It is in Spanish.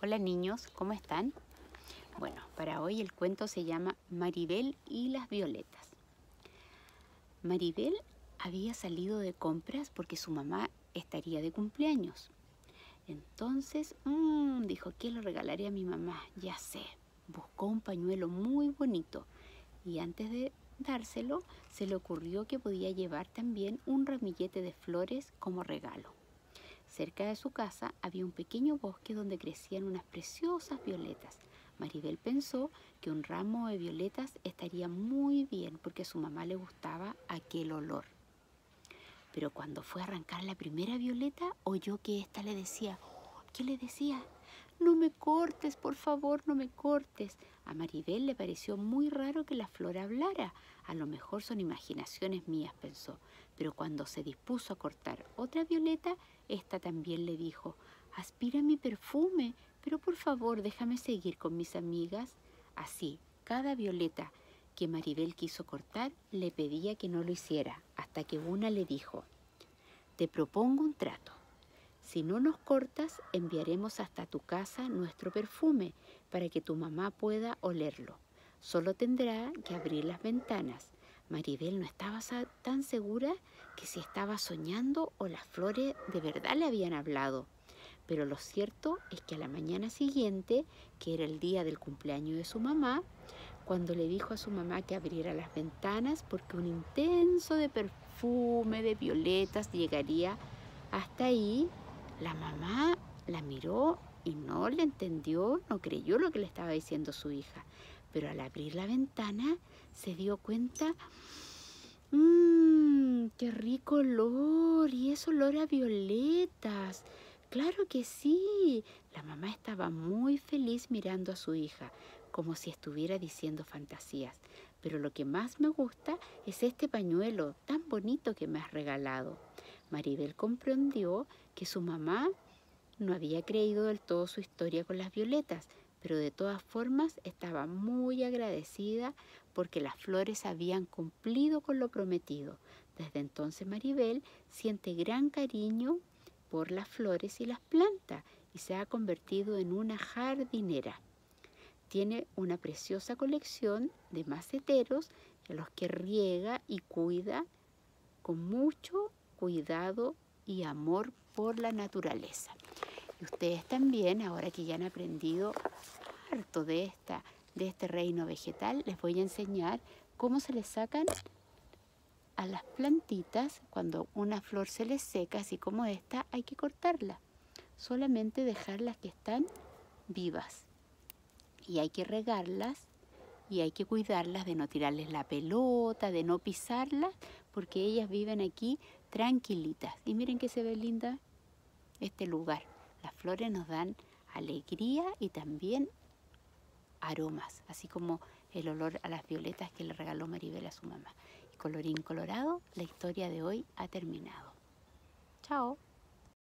Hola niños, ¿cómo están? Bueno, para hoy el cuento se llama Maribel y las violetas. Maribel había salido de compras porque su mamá estaría de cumpleaños. Entonces, mmm, dijo, ¿qué le regalaré a mi mamá? Ya sé, buscó un pañuelo muy bonito y antes de dárselo se le ocurrió que podía llevar también un ramillete de flores como regalo. Cerca de su casa había un pequeño bosque donde crecían unas preciosas violetas. Maribel pensó que un ramo de violetas estaría muy bien porque a su mamá le gustaba aquel olor. Pero cuando fue a arrancar la primera violeta, oyó que ésta le decía, ¿qué le decía? No me cortes, por favor, no me cortes. A Maribel le pareció muy raro que la flor hablara. A lo mejor son imaginaciones mías, pensó. Pero cuando se dispuso a cortar otra violeta, ésta también le dijo, aspira mi perfume, pero por favor déjame seguir con mis amigas. Así, cada violeta que Maribel quiso cortar le pedía que no lo hiciera, hasta que una le dijo, te propongo un trato. Si no nos cortas, enviaremos hasta tu casa nuestro perfume para que tu mamá pueda olerlo. Solo tendrá que abrir las ventanas. Maribel no estaba tan segura que si estaba soñando o las flores de verdad le habían hablado. Pero lo cierto es que a la mañana siguiente, que era el día del cumpleaños de su mamá, cuando le dijo a su mamá que abriera las ventanas porque un intenso de perfume de violetas llegaría hasta ahí, la mamá la miró y no le entendió, no creyó lo que le estaba diciendo su hija. Pero al abrir la ventana se dio cuenta, mmm, qué rico olor, y es olor a violetas. Claro que sí. La mamá estaba muy feliz mirando a su hija como si estuviera diciendo fantasías. Pero lo que más me gusta es este pañuelo tan bonito que me has regalado. Maribel comprendió que su mamá no había creído del todo su historia con las violetas, pero de todas formas estaba muy agradecida porque las flores habían cumplido con lo prometido. Desde entonces Maribel siente gran cariño por las flores y las plantas y se ha convertido en una jardinera tiene una preciosa colección de maceteros a los que riega y cuida con mucho cuidado y amor por la naturaleza. Y ustedes también, ahora que ya han aprendido harto de, esta, de este reino vegetal, les voy a enseñar cómo se les sacan a las plantitas, cuando una flor se les seca, así como esta, hay que cortarla. Solamente dejarlas que están vivas y hay que regarlas y hay que cuidarlas de no tirarles la pelota, de no pisarlas, porque ellas viven aquí tranquilitas. Y miren que se ve linda este lugar. Las flores nos dan alegría y también aromas, así como el olor a las violetas que le regaló Maribel a su mamá. Y colorín colorado, la historia de hoy ha terminado. Chao.